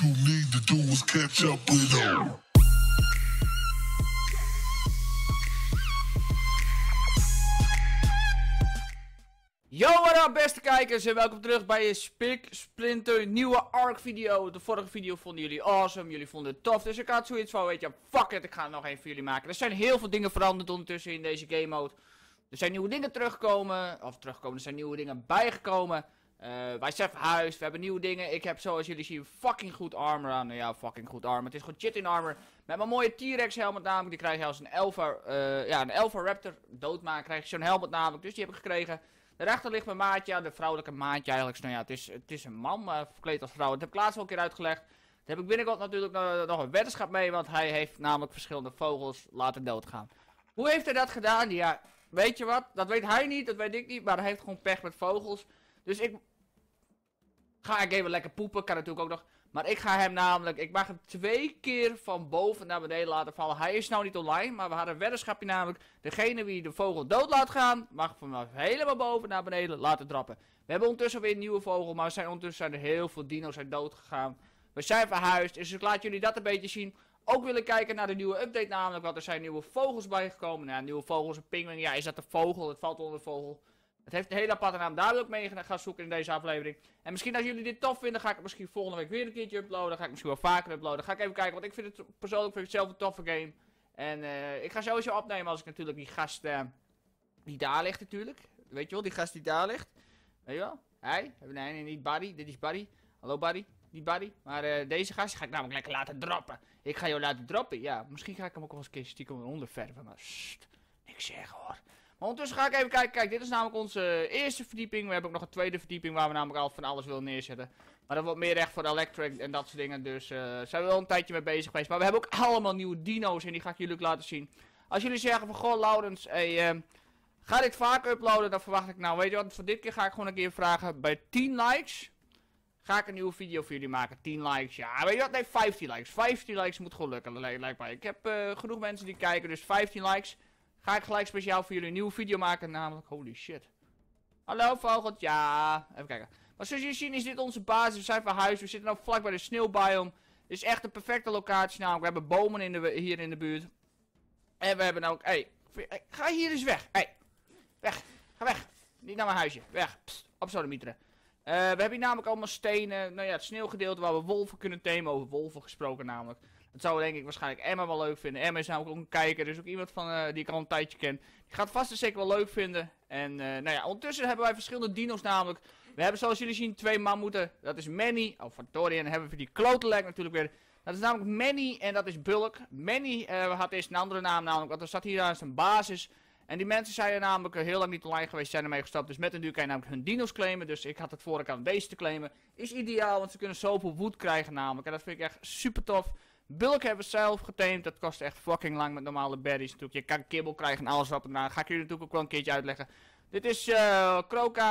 you need to do catch up with them. Yo, up beste kijkers en welkom terug bij Spik Splinter nieuwe ARK video. De vorige video vonden jullie awesome, jullie vonden het tof, dus ik had zoiets van, weet je, fuck it, ik ga het nog even voor jullie maken. Er zijn heel veel dingen veranderd ondertussen in deze game mode. Er zijn nieuwe dingen teruggekomen, of teruggekomen, er zijn nieuwe dingen bijgekomen. Eh, wij zijn verhuisd, we hebben nieuwe dingen. Ik heb zoals jullie zien fucking goed armor aan. Nou ja, fucking goed armor. Het is gewoon shit in armor. Met mijn mooie T-Rex helmet namelijk. Die krijg je als een Elva, eh, ja, een Elva Raptor doodmaken. Krijg je zo'n helmet namelijk. Dus die heb ik gekregen. Daarachter ligt mijn maatje, de vrouwelijke maatje eigenlijk. Nou ja, het is, het is een man, maar verkleed als vrouw. Dat heb ik laatst al een keer uitgelegd. Daar heb ik binnenkort natuurlijk nog een weddenschap mee. Want hij heeft namelijk verschillende vogels laten doodgaan. Hoe heeft hij dat gedaan? Ja, weet je wat? Dat weet hij niet, dat weet ik niet. Maar hij heeft gewoon pech met vogels. Dus ik ga ik even lekker poepen, kan natuurlijk ook nog. Maar ik ga hem namelijk, ik mag hem twee keer van boven naar beneden laten vallen. Hij is nou niet online, maar we hadden een weddenschapje namelijk. Degene wie de vogel dood laat gaan, mag vanaf helemaal boven naar beneden laten trappen. We hebben ondertussen weer een nieuwe vogel, maar zijn, ondertussen zijn er heel veel dino's zijn dood gegaan. We zijn verhuisd, dus ik laat jullie dat een beetje zien. Ook willen kijken naar de nieuwe update namelijk, want er zijn nieuwe vogels bijgekomen. Nou, nieuwe vogels, een pinguïn, ja is dat een vogel? Het valt onder de vogel. Het heeft een hele aparte naam, daar wil ik mee gaan zoeken in deze aflevering. En misschien als jullie dit tof vinden, ga ik het misschien volgende week weer een keertje uploaden. Ga ik misschien wel vaker uploaden. Ga ik even kijken, want ik vind het persoonlijk vind ik het zelf een toffe game. En uh, ik ga sowieso opnemen als ik natuurlijk die gast uh, die daar ligt natuurlijk. Weet je wel, die gast die daar ligt. Weet je wel? Hij? Nee, nee, niet Buddy. Dit is Buddy. Hallo Buddy. Niet Buddy. Maar uh, deze gast ga ik namelijk lekker laten droppen. Ik ga jou laten droppen. Ja, misschien ga ik hem ook wel eens een keer stiekem. Maar sst, niks zeggen hoor. Ondertussen ga ik even kijken. Kijk, dit is namelijk onze eerste verdieping. We hebben ook nog een tweede verdieping waar we namelijk al van alles willen neerzetten. Maar dat wordt meer echt voor electric en dat soort dingen. Dus uh, zijn we wel een tijdje mee bezig geweest. Maar we hebben ook allemaal nieuwe dino's en die ga ik jullie ook laten zien. Als jullie zeggen van, goh Laurens, hey, uh, ga dit vaak uploaden, dan verwacht ik nou, weet je wat, voor dit keer ga ik gewoon een keer vragen, bij 10 likes, ga ik een nieuwe video voor jullie maken. 10 likes, ja, weet je wat, nee, 15 likes. 15 likes moet gewoon lukken, lijkt mij. Ik heb genoeg mensen die kijken, dus 15 likes. Ga ik gelijk speciaal voor jullie een nieuwe video maken, namelijk, holy shit. Hallo vogelt, ja, even kijken. Maar zoals jullie zien is dit onze basis, we zijn verhuisd, we zitten nou vlak bij de sneeuwbiome. Dit is echt een perfecte locatie namelijk, we hebben bomen in hier in de buurt. En we hebben ook, hé, hey, ga hier eens weg, hé. Hey, weg, ga weg. Niet naar mijn huisje, weg, Psst, op zo'n Uh, we hebben hier namelijk allemaal stenen, nou ja, het sneeuwgedeelte waar we wolven kunnen themen, over wolven gesproken namelijk. Dat zou denk ik waarschijnlijk Emma wel leuk vinden. Emma is namelijk ook een kijker, dus ook iemand van, uh, die ik al een tijdje ken. Die gaat vast en zeker wel leuk vinden. En uh, nou ja, ondertussen hebben wij verschillende dino's namelijk. We hebben zoals jullie zien twee mammoeten. Dat is Manny, oh Victoria. En dan hebben we die klotenlek natuurlijk weer. Dat is namelijk Manny en dat is Bulk. Manny uh, had eerst een andere naam namelijk, want er zat hier aan zijn basis. En die mensen zijn namelijk heel lang niet online geweest, zijn ermee gestapt. Dus met een duur kan je namelijk hun dino's claimen. Dus ik had het voor ik aan deze te claimen. Is ideaal, want ze kunnen zoveel woed krijgen namelijk. En dat vind ik echt super tof. Bulk hebben we zelf getamed. Dat kost echt fucking lang met normale berries. Natuurlijk, je kan kibbel krijgen en alles en aan. Ga ik jullie natuurlijk ook wel een keertje uitleggen. Dit is uh,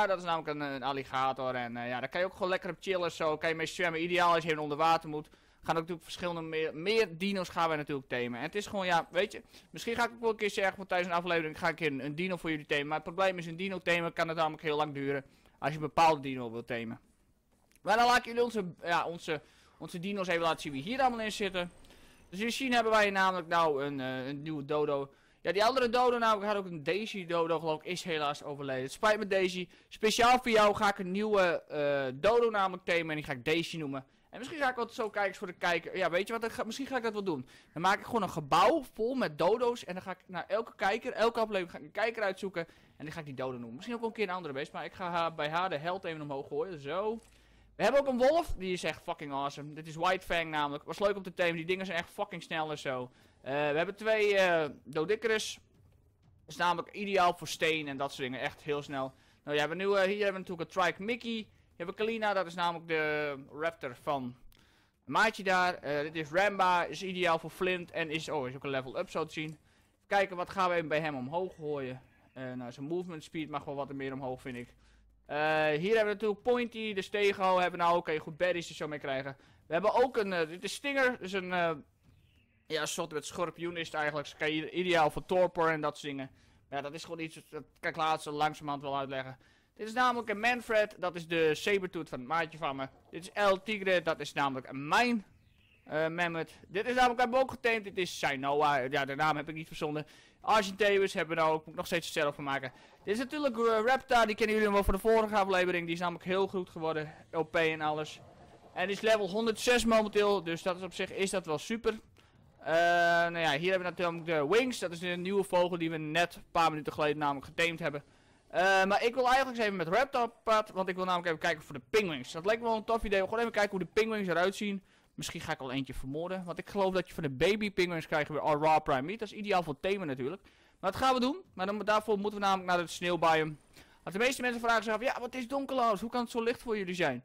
dat is namelijk een, alligator. En uh, ja, daar kan je ook gewoon lekker op chillen. Zo kan je mee zwemmen. Ideaal als je even onder water moet. Gaan ook natuurlijk verschillende meer, meer dino's gaan we natuurlijk themen. En het is gewoon, ja, weet je. Misschien ga ik ook wel een keer zeggen, want tijdens een aflevering ga ik een, een dino voor jullie themen. Maar het probleem is, een dino themen kan het namelijk heel lang duren. Als je een bepaalde dino wilt themen. Maar dan laat ik jullie onze, ja, onze, onze dino's even laten zien wie hier allemaal in zitten. Dus jullie zien hebben wij namelijk nou een, uh, een nieuwe dodo. Ja, die andere dodo namelijk had ook een Daisy dodo geloof ik, is helaas overleden. Spijt me Daisy. Speciaal voor jou ga ik een nieuwe uh, dodo namelijk themen en die ga ik Daisy noemen. En misschien ga ik wat zo kijken voor de kijker. Ja, weet je wat, misschien ga ik dat wel doen. Dan maak ik gewoon een gebouw vol met dodo's. En dan ga ik naar elke kijker, elke aflevering ga ik een kijker uitzoeken. En dan ga ik die dodo noemen. Misschien ook wel een keer een andere beest. Maar ik ga haar, bij haar de held even omhoog gooien. Zo. We hebben ook een wolf, die is echt fucking awesome. Dit is White Fang namelijk. Was leuk om te themen, die dingen zijn echt fucking snel en zo. Uh, we hebben twee uh, Dodicarus. Dat is namelijk ideaal voor steen en dat soort dingen, echt heel snel. Nou ja, we nu, uh, hier hebben we natuurlijk een Trike Mickey. Hier hebben we Kalina, dat is namelijk de raptor van maatje daar. dit is Ramba, is ideaal voor Flint en is, oh, is ook een level up zo te zien. Even kijken, wat gaan we even bij hem omhoog gooien. nou, zijn movement speed mag wel wat meer omhoog, vind ik. Uh, hier hebben we natuurlijk Pointy, de Stego hebben nou okay, goed berries er zo mee krijgen. We hebben ook een, uh, dit is Stinger, dus een, uh, ja, soort met schorpioen eigenlijk. kan je ideaal voor torpor en dat zingen. Maar ja, dat is gewoon iets, dat kan ik laatst langzamerhand wel uitleggen. Dit is namelijk een Manfred, dat is de sabertooth van het maatje van me. Dit is El Tigre, dat is namelijk mijn uh, mammoth. Dit is namelijk, hebben we ook geteemd, dit is Sainoa, ja de naam heb ik niet verzonnen. Argentavis hebben we nou ook, moet ik nog steeds zelf van maken. Dit is natuurlijk uh, Raptor, die kennen jullie wel van de vorige aflevering. Die is namelijk heel goed geworden, OP en alles. En die is level 106 momenteel, dus dat is op zich is dat wel super. Uh, nou ja, hier hebben we natuurlijk de Wings, dat is een nieuwe vogel die we net een paar minuten geleden namelijk geteemd hebben. Uh, maar ik wil eigenlijk eens even met Raptor pad, want ik wil namelijk even kijken voor de Penguins. Dat lijkt me wel een tof idee, we gewoon even kijken hoe de Penguins eruit zien. Misschien ga ik al eentje vermoorden, want ik geloof dat je voor de baby Penguins krijgen we al raw prime meat. Dat is ideaal voor themen natuurlijk. Maar dat gaan we doen, maar dan, daarvoor moeten we namelijk naar het sneeuwbiome. Want de meeste mensen vragen zich af, ja wat is donkerloos, hoe kan het zo licht voor jullie zijn?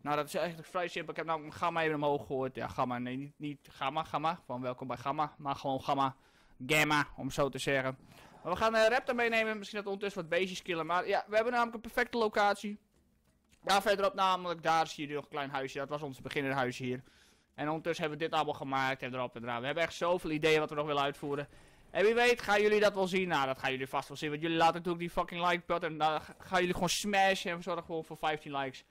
Nou, dat is eigenlijk vrij simpel. Ik heb een gamma even omhoog gehoord. Ja, gamma, nee, niet, niet gamma, gamma. Van welkom bij gamma, maar gewoon gamma. Gamma, om zo te zeggen. We gaan uh, raptor meenemen. Misschien dat ondertussen wat beestjes killen. Maar ja, we hebben namelijk een perfecte locatie. Daar verderop namelijk, daar zie je nog een klein huisje. Dat was ons beginnerhuisje hier. En ondertussen hebben we dit allemaal gemaakt en erop en eraan. We hebben echt zoveel ideeën wat we nog willen uitvoeren. En wie weet, gaan jullie dat wel zien? Nou, dat gaan jullie vast wel zien. Want jullie laten natuurlijk die fucking like button. Dan gaan jullie gewoon smashen en we zorgen gewoon voor 15 likes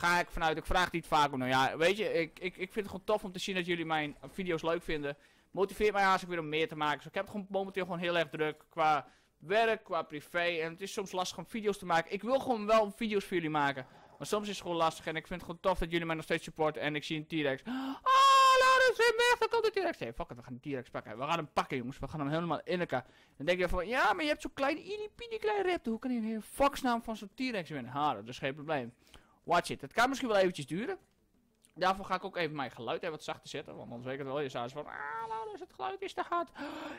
ga ik vanuit, ik vraag niet vaak om. Nou ja, weet je, ik, ik, ik vind het gewoon tof om te zien dat jullie mijn video's leuk vinden. Motiveert mij haast weer om meer te maken. Dus ik heb het gewoon momenteel gewoon heel erg druk qua werk, qua privé. En het is soms lastig om video's te maken. Ik wil gewoon wel video's voor jullie maken. Maar soms is het gewoon lastig en ik vind het gewoon tof dat jullie mij nog steeds supporten. En ik zie een T-Rex. Oh, Laurens, in weg, dan komt de T-Rex. Nee, fuck it, we gaan de T-Rex pakken. We gaan hem pakken, jongens. We gaan hem helemaal in elkaar. Dan denk je van, ja, maar je hebt zo'n kleine, itty kleine raptor. Hoe kan je een fucksnaam van zo'n T-Rex winnen? Ha, dat is geen probleem. Watch it. Het kan misschien wel eventjes duren. Daarvoor ga ik ook even mijn geluid even wat zachter zetten. Want anders weet ik het wel. Je zou van, ah, nou, dus het geluid is te hard.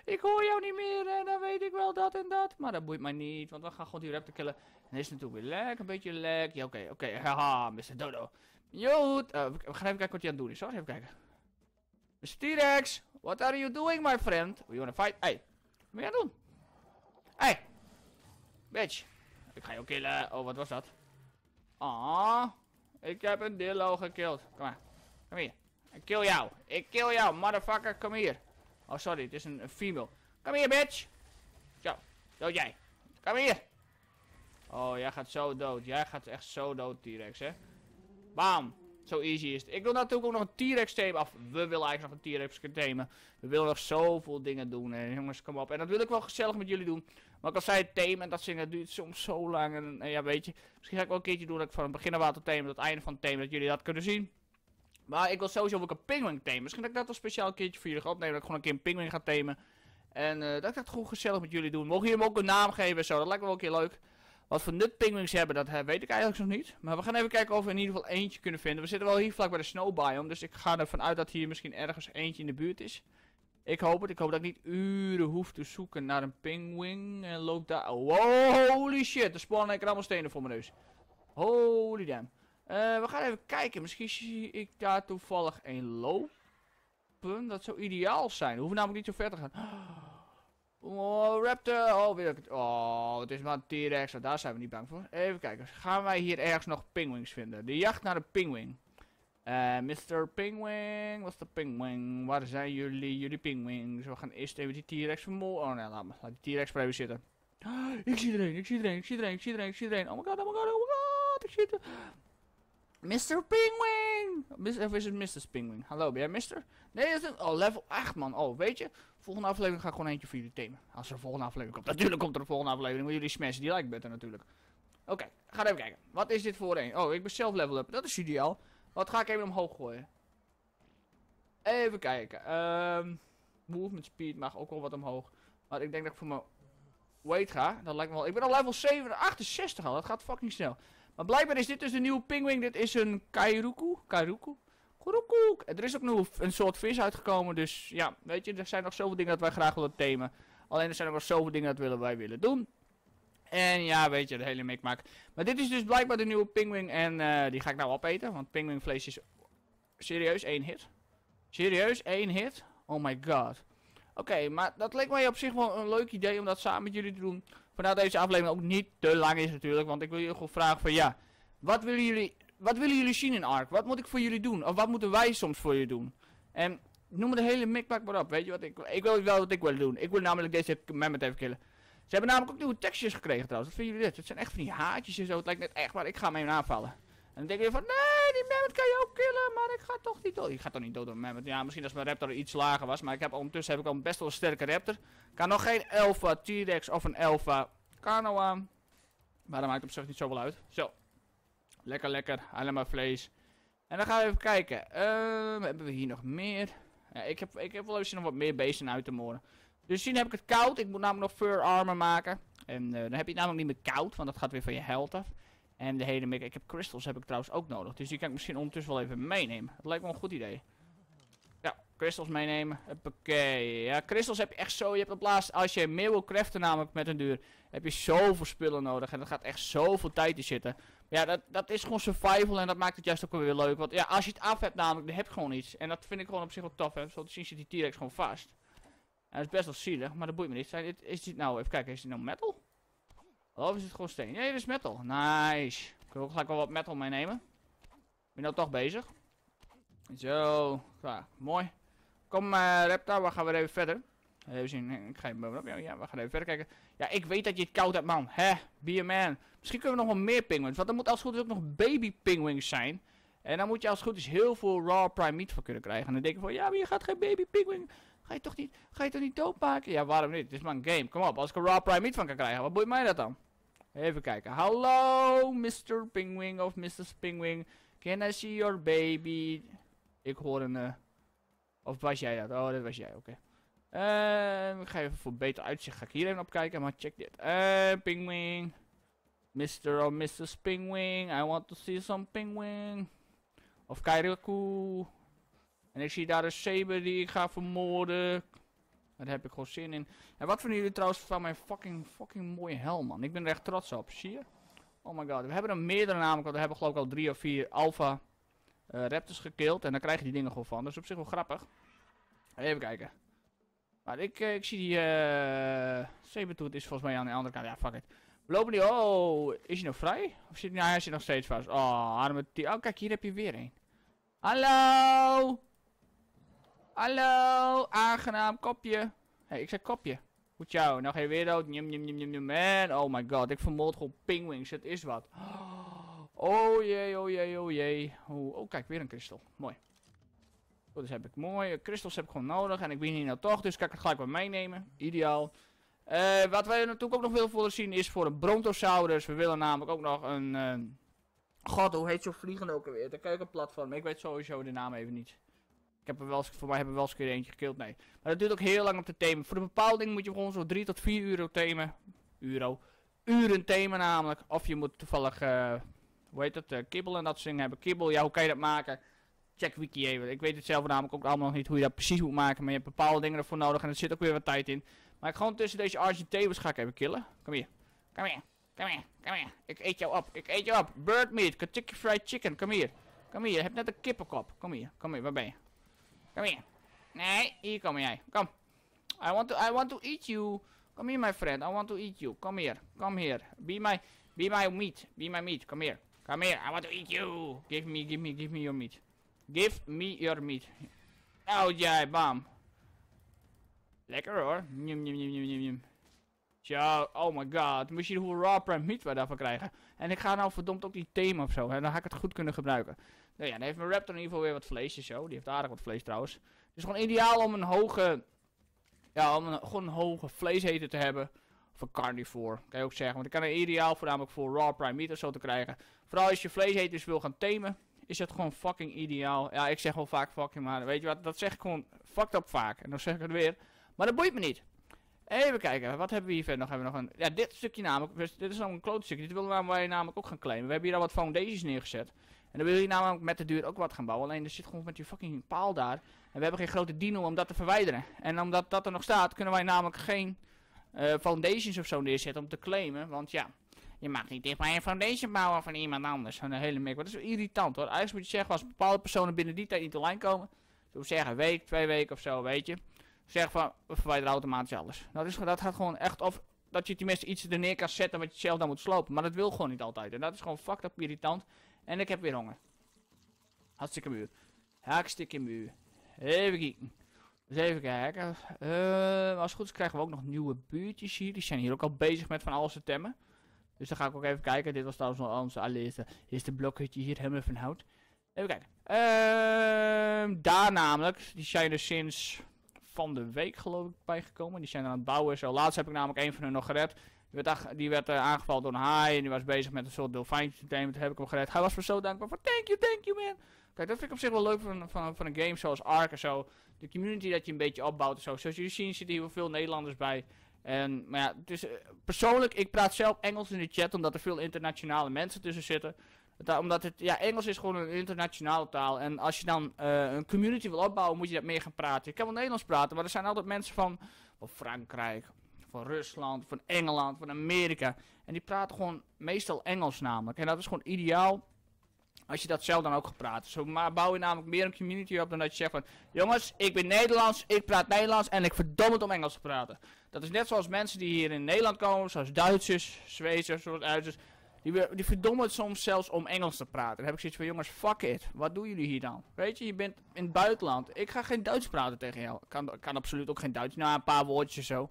Ik hoor jou niet meer en dan weet ik wel dat en dat. Maar dat boeit mij niet, want we gaan gewoon die raptor killen. En is natuurlijk weer lek, een beetje lek. Ja, oké, oké. Haha, Mr. Dodo. Jood. Uh, we gaan even kijken wat hij aan het doen is. Hoor. Even kijken. Mr. T-Rex, what are you doing, my friend? We wanna fight? Hey, wat ben je aan doen? Hey, bitch. Ik ga jou killen. Oh, wat was dat? Ah, ik heb een dillo gekild. Kom maar. Kom hier. Ik kill jou. Ik kill jou, motherfucker. Kom hier. Oh, sorry. Het is een, female. Kom hier, bitch. Zo. Dood jij. Kom hier. Oh, jij gaat zo dood. Jij gaat echt zo dood, T-Rex, hè. Bam. Zo easy is het. Ik wil natuurlijk ook nog een T-Rex themen. Of we willen eigenlijk nog een T-Rex themen. We willen nog zoveel dingen doen. En jongens, kom op. En dat wil ik wel gezellig met jullie doen. Maar ik al zei het en dat zingen duurt soms zo lang. En, ja, weet je. Misschien ga ik wel een keertje doen dat ik van het begin af tot thema tot het einde van het thema. Dat jullie dat kunnen zien. Maar ik wil sowieso ook een penguin thema. Misschien dat ik dat wel speciaal een keertje voor jullie ga opnemen. Dat ik gewoon een keer een penguin ga themen. En uh, dat ik dat gewoon gezellig met jullie doen. Mogen jullie hem ook een naam geven en zo. Dat lijkt me wel een keer leuk. Wat voor nut penguins hebben, dat weet ik eigenlijk nog niet. Maar we gaan even kijken of we in ieder geval eentje kunnen vinden. We zitten wel hier vlak bij de snow biome. Dus ik ga ervan uit dat hier misschien ergens eentje in de buurt is. Ik hoop het. Ik hoop dat ik niet uren hoef te zoeken naar een penguin. En loop daar... Holy shit. Er spawnen ik allemaal stenen voor mijn neus. Holy damn. Uh, we gaan even kijken. Misschien zie ik daar toevallig een lopen. Dat zou ideaal zijn. We hoeven namelijk niet zo ver te gaan. Oh, Raptor. Oh, weer. Oh, het is maar een T-Rex. Daar zijn we niet bang voor. Even kijken. Gaan wij hier ergens nog penguins vinden? De jacht naar de penguin. Eh, Mr. Penguin. Wat is de penguin? Waar zijn jullie? Jullie penguins. We gaan eerst even die T-Rex vermoorden. Oh nee, laat maar. Laat die T-Rex even zitten. ik zie er een. Ik zie er een. Ik zie er een. Ik zie er een. Ik zie een. Oh my god. Oh my god. Oh my god. Ik zie er. Mr. Penguin! Of is het Mr. Penguin? Hallo, ben jij Mr.? Nee, is het... Oh, level 8, man. Oh, weet je? Volgende aflevering ga ik gewoon eentje voor jullie thema. Als er een volgende aflevering komt. Natuurlijk komt er een volgende aflevering. Moet jullie smashen die like button natuurlijk. Oké, okay, ga even kijken. Wat is dit voor een? Oh, ik ben zelf level up. Dat is ideaal. Wat ga ik even omhoog gooien? Even kijken. Um, movement speed mag ook wel wat omhoog. Maar ik denk dat ik voor mijn weight ga. Dat lijkt me wel. Ik ben al level 7, 68 al. Dat gaat fucking snel. Maar blijkbaar is dit dus de nieuwe penguin. Dit is een Kairuku. Kairuku. Kuruku. Er is ook nog een soort vis uitgekomen. Dus ja, weet je, er zijn nog zoveel dingen dat wij graag willen themen. Alleen er zijn nog zoveel dingen dat wij willen doen. En ja, weet je, de hele mikmak. Maar dit is dus blijkbaar de nieuwe penguin. En uh, die ga ik nou opeten. Want penguinvlees is serieus één hit. Serieus één hit? Oh my god. Oké, maar dat leek mij op zich wel een leuk idee om dat samen met jullie te doen. Vandaar deze aflevering ook niet te lang is natuurlijk. Want ik wil jullie gewoon vragen van ja, wat willen jullie, wat willen jullie zien in Ark? Wat moet ik voor jullie doen? Of wat moeten wij soms voor jullie doen? En noem de hele mikmak maar op. Weet je wat ik, ik wil wel wat ik wil doen. Ik wil namelijk deze mammoth even killen. Ze hebben namelijk ook nieuwe tekstjes gekregen trouwens. Wat vinden jullie dit? Het zijn echt van die haartjes en zo. Het lijkt net echt, maar ik ga hem even aanvallen. En dan denk je van, nee, die mammoth kan je ook killen, maar ik ga toch niet dood. Ik ga toch niet dood door mammoth. Ja, misschien als mijn raptor iets lager was, maar ik heb ondertussen heb ik al best wel een sterke raptor. Kan nog geen alpha T-Rex of een alpha aan. Maar dat maakt op zich niet zoveel uit. Zo. Lekker, lekker. Helemaal vlees. En dan gaan we even kijken. Ehm, hebben we hier nog meer? Ja, ik, heb, ik heb wel even nog wat meer beesten uit te moren. Dus zien heb ik het koud. Ik moet namelijk nog fur armor maken. En eh, dan heb je het namelijk niet meer koud, want dat gaat weer van je health af. En de hele. Ik heb crystals heb ik trouwens ook nodig. Dus die kan ik misschien ondertussen wel even meenemen. Dat lijkt me een goed idee. Ja, crystals meenemen. Oké. Ja, crystals heb je echt zo. Je hebt op laatst, als je meer wil craften namelijk met een duur, heb je zoveel spullen nodig. En dat gaat echt zoveel tijd in zitten. Ja, dat, dat is gewoon survival en dat maakt het juist ook weer leuk. Want ja, als je het af hebt namelijk, dan heb je gewoon iets. En dat vind ik gewoon op zich wel tof. Hè. Zo te zit die T-Rex gewoon vast. Dat is best wel zielig, maar dat boeit me niet. Zijn is dit nou, even kijken, is dit nou metal? Of is het gewoon steen? Nee, dit is metal. Nice. Ik wil gelijk wel wat metal meenemen. Ben nou toch bezig? Zo, klaar. Mooi. Kom uh, Reptar, we gaan weer even verder. Even zien, ik ga even bovenop. Ja, ja, we gaan even verder kijken. Ja, ik weet dat je het koud hebt, man. Hè, be a man. Misschien kunnen we nog wel meer penguins. Want er moet als goed is ook nog baby penguins zijn. En dan moet je als goed is heel veel raw prime meat voor kunnen krijgen. En dan denk je van, ja, maar je gaat geen baby penguin. Ga je toch niet, ga je toch niet doodmaken? Ja, waarom niet? Het is maar een game. Kom op, als ik er raw prime meat van kan krijgen, wat boeit mij dat dan? Even kijken. Hallo, Mr. Penguin of Mrs. Penguin. Can I see your baby? Ik hoor een... Uh, of was jij dat? Oh, dat was jij, oké. Okay. Uh, ik ga even voor beter uitzicht. Ga ik hier even op kijken, maar check dit. Uh, penguin. Mr. or Mrs. Penguin. I want to see some penguin. Of Kairaku. En ik zie daar een saber die ik ga vermoorden. Daar heb ik gewoon zin in. En wat vinden jullie trouwens van mijn fucking, fucking mooie helm, man? Ik ben er echt trots op, zie je? Oh my god, we hebben er meerdere namelijk, want we hebben geloof ik al drie of vier alpha uh, raptors gekild. En dan krijg je die dingen gewoon van. Dat is op zich wel grappig. Even kijken. Maar ik, uh, ik zie die uh, Sabertooth is volgens mij aan de andere kant. Ja, fuck it. We lopen die. Oh, is hij nog vrij? Of zit hij, zit nog steeds vast? Oh, arme. Oh, kijk, hier heb je weer een. Hallo! Hallo, aangenaam kopje. hey, ik zeg kopje. Goed jou, nog geen weer dood. Njum, njum, njum, njum, man. Oh my god, ik vermoord gewoon pingwings. Het is wat. Oh jee, oh jee, oh jee. Oh, oh kijk, weer een kristal. Mooi. Goed, dus heb ik mooi. Kristals heb ik gewoon nodig. En ik ben hier nou toch, dus kan ik het gelijk maar meenemen. Ideaal. Uh, wat wij natuurlijk ook nog willen voor zien is voor een brontosaurus. We willen namelijk ook nog een... Uh, God, hoe heet zo'n vliegende ook alweer? De keukenplatform. Ik weet sowieso de naam even niet. Heb er wel voor mij hebben we wel eens een keer eentje gekild. Nee. Maar dat duurt ook heel lang om te themen. Voor bepaalde ding moet je gewoon zo 3 tot 4 euro themen. Euro. Uren themen namelijk. Of je moet toevallig, uh, hoe heet dat, uh, kibbel en dat soort dingen hebben. Kibbel, ja, hoe kan je dat maken? Check wiki even. Ik weet het zelf namelijk ook allemaal nog niet hoe je dat precies moet maken. Maar je hebt bepaalde dingen ervoor nodig en er zit ook weer wat tijd in. Maar ik gewoon tussen deze RGT'ers ga ik even killen. Kom hier. Kom hier. Kom hier. Kom hier. Ik eet jou op. Ik eet jou op. Bird meat. Kentucky fried chicken. Kom hier. Kom hier. Je hebt net een kippenkop. Kom hier. Kom hier. Waar ben je? Kom hier. Nee, hier kom jij. Kom. I want to I want to eat you. Come here my friend. I want to eat you. Come here. Come here. Be my be my meat. Be my meat. Come here. Come here. I want to eat you. Give me give me give me your meat. Give me your meat. Oh jij, bam. Lekker hoor. Njum, njum, njum, njum, njum. Oh my god. Moet je hoe raw prime meat we daarvan krijgen. En ik ga nou verdomd ook die thema of zo. En dan ga ik het goed kunnen gebruiken. Nou ja, dan heeft mijn raptor in ieder geval weer wat vleesjes zo. Die heeft aardig wat vlees trouwens. Het is gewoon ideaal om een hoge... Ja, om een, gewoon een hoge vleesheter te hebben. Of een carnivore, kan je ook zeggen. Want ik kan er ideaal voor namelijk voor raw prime meat of zo te krijgen. Vooral als je vleesheters wil gaan themen. Is het gewoon fucking ideaal. Ja, ik zeg wel vaak fucking, maar weet je wat, dat zeg ik gewoon fucked up vaak. En dan zeg ik het weer. Maar dat boeit me niet. Even kijken, wat hebben we hier verder nog? Hebben we nog een... Ja, dit stukje namelijk, dit is nog een klote stukje. Dit willen wij namelijk ook gaan claimen. We hebben hier al wat foundations neergezet. En dan wil je namelijk met de duur ook wat gaan bouwen. Alleen er zit gewoon met die fucking paal daar. En we hebben geen grote dino om dat te verwijderen. En omdat dat er nog staat, kunnen wij namelijk geen uh, foundations of zo neerzetten om te claimen. Want ja, je mag niet dichtbij een foundation bouwen van iemand anders. Een hele mik. Dat is irritant hoor. Eigenlijk moet je zeggen, als bepaalde personen binnen die tijd niet online komen. Zo zeggen, week, twee weken of zo, weet je. Zeg van, we verwijderen automatisch alles. Dat, is, dat gaat gewoon echt, of dat je tenminste iets er neer kan zetten wat je zelf dan moet slopen. Maar dat wil gewoon niet altijd. En dat is gewoon fucked up irritant. En ik heb weer honger. Hartstikke muur. Hartstikke muur. Even kijken. Even kijken. Eh, als het goed is krijgen we ook nog nieuwe buurtjes hier. Die zijn hier ook al bezig met van alles te temmen. Dus dan ga ik ook even kijken. Dit was trouwens nog onze allereerste eerste blokhutje hier, helemaal van hout. Even kijken. Ehm, daar namelijk, die zijn er sinds van de week geloof ik bijgekomen. Die zijn aan het bouwen. Zo laatst heb ik namelijk een van hun nog gered. Die werd, die werd uh, aangevallen door een haai en die was bezig met een soort dolfijntje te nemen. Toen heb ik hem gered. Hij was me zo dankbaar voor thank you, thank you man. Kijk, dat vind ik op zich wel leuk van, van, van een game zoals Ark en zo. De community dat je een beetje opbouwt en zo. Zoals jullie zien zitten hier veel Nederlanders bij. En, maar ja, uh, persoonlijk, ik praat zelf Engels in de chat omdat er veel internationale mensen tussen zitten. Dat, omdat het, ja, Engels is gewoon een internationale taal. En als je dan uh, een community wil opbouwen, moet je dat meer gaan praten. Je kan wel Nederlands praten, maar er zijn altijd mensen van, van Frankrijk, van Rusland, van Engeland, van Amerika. En die praten gewoon meestal Engels namelijk. En dat is gewoon ideaal als je dat zelf dan ook gaat praten. Zo maar bouw je namelijk meer een community op dan dat je zegt van... Jongens, ik ben Nederlands, ik praat Nederlands en ik verdom het om Engels te praten. Dat is net zoals mensen die hier in Nederland komen, zoals Duitsers, Zwitsers, zoals Duitsers. Die, die verdommen het soms zelfs om Engels te praten. Dan heb ik zoiets van, jongens, fuck it. Wat doen jullie hier dan? Weet je, je bent in het buitenland. Ik ga geen Duits praten tegen jou. Ik kan, kan absoluut ook geen Duits. Nou, een paar woordjes zo.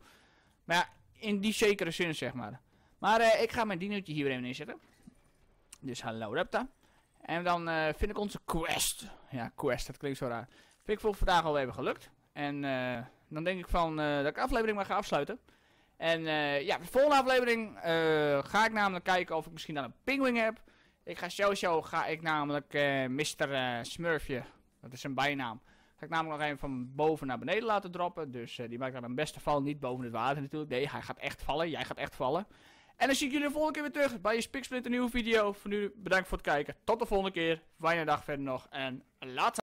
Maar ja, in die zekere zin, zeg maar. Maar uh, ik ga mijn dinootje hier weer even neerzetten. Dus hallo Repta. En dan uh, vind ik onze quest. Ja, quest, dat klinkt zo raar. Vind ik voor vandaag al even gelukt. En uh, dan denk ik van dat ik de aflevering maar ga afsluiten. En uh, ja, de volgende aflevering uh, ga ik namelijk kijken of ik misschien dan een pingwing heb. Ik ga sowieso, ga ik namelijk uh, Mr. Smurfje, dat is zijn bijnaam, ga ik namelijk nog even van boven naar beneden laten droppen. Dus die maakt dan een beste val, niet boven het water natuurlijk. Nee, hij gaat echt vallen, jij gaat echt vallen. En dan zie ik jullie de volgende keer weer terug bij je een nieuwe video. Voor nu bedankt voor het kijken. Tot de volgende keer. Fijne dag verder nog en later.